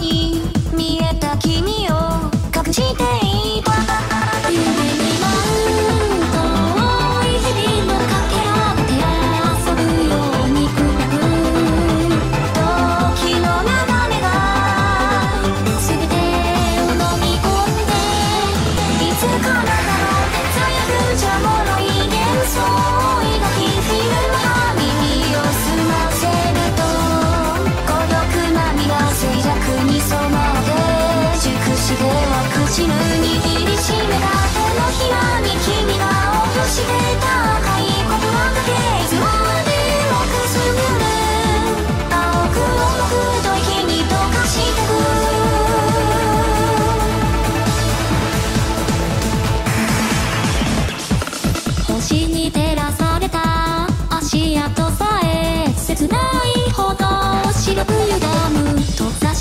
你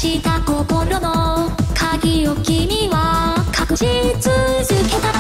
した心の鍵を君は隠し続けた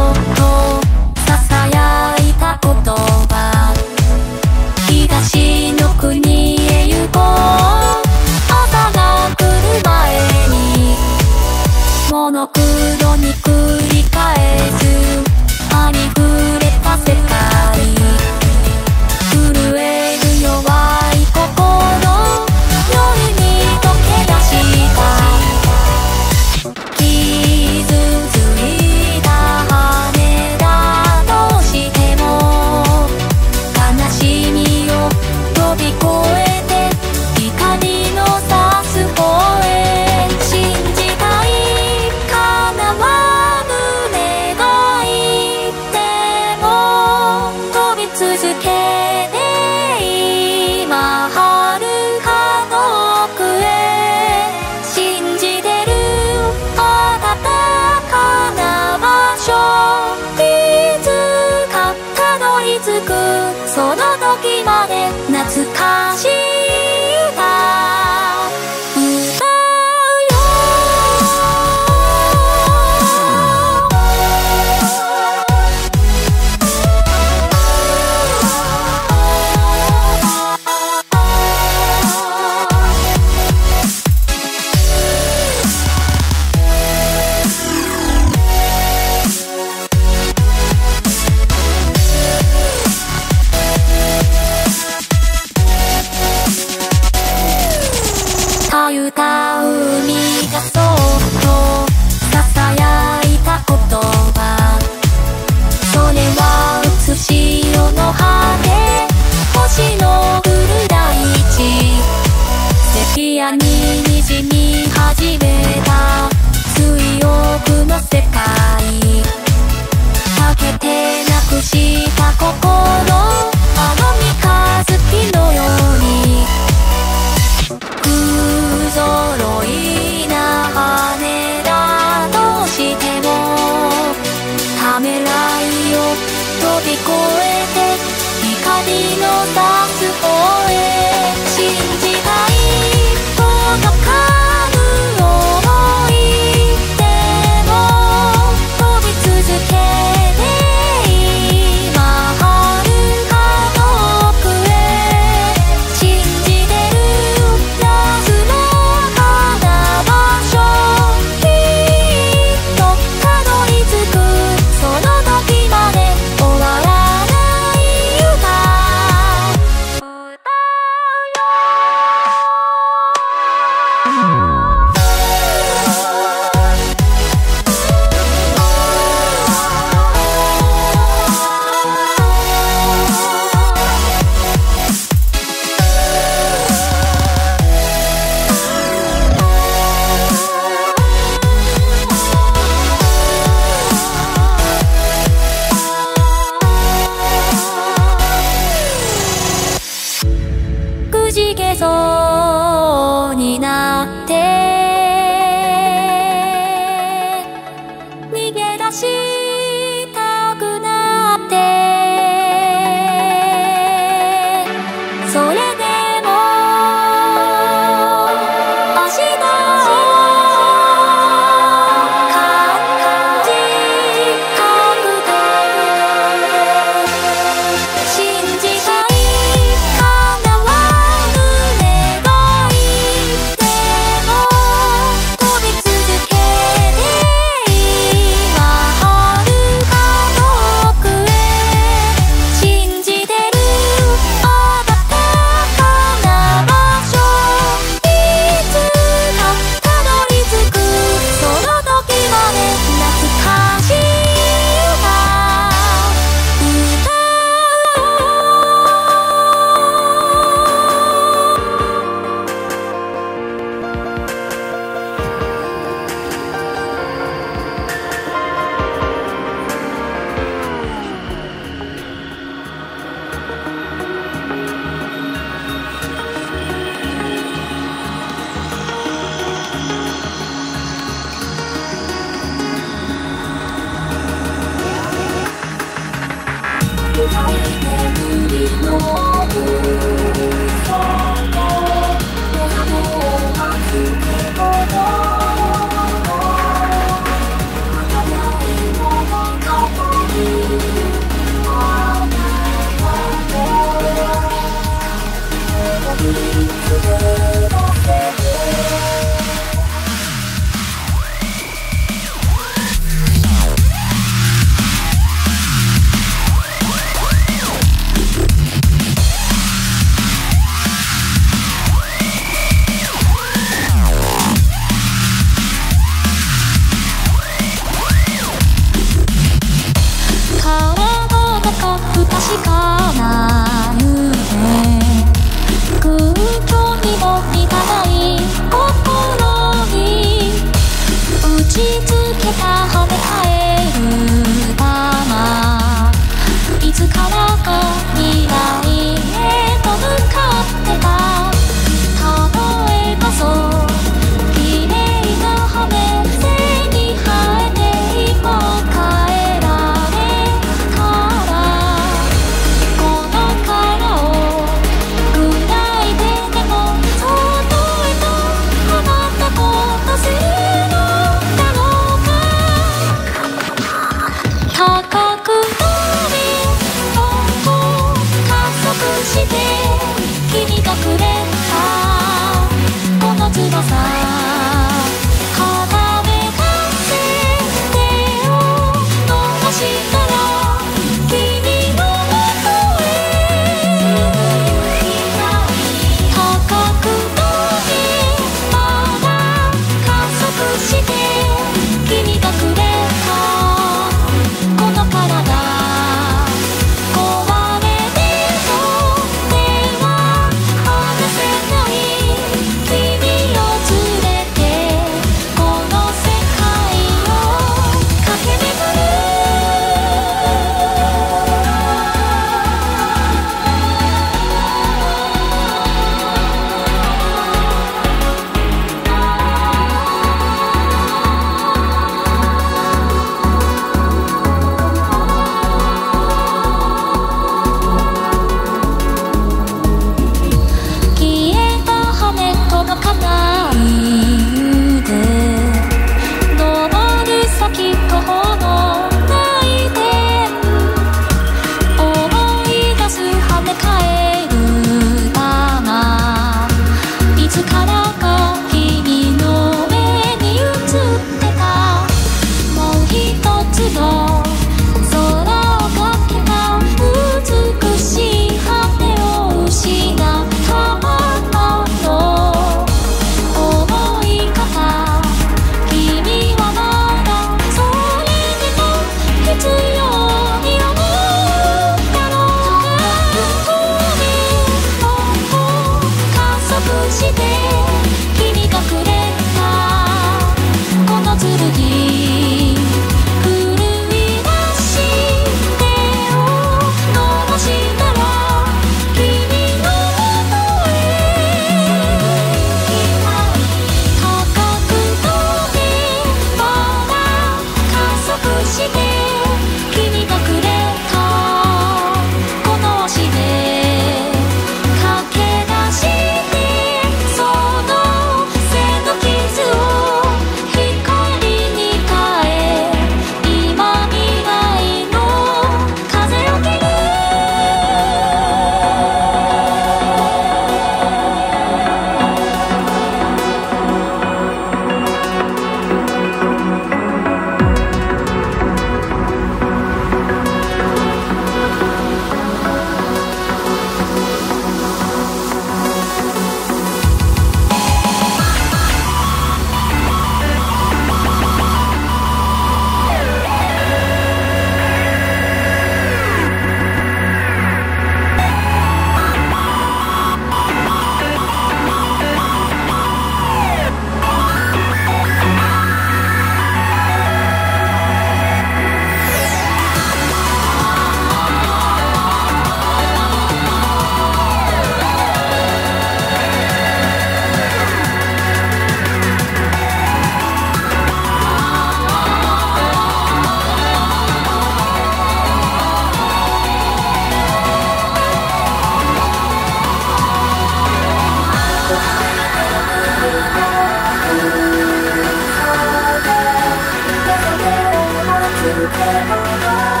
forever.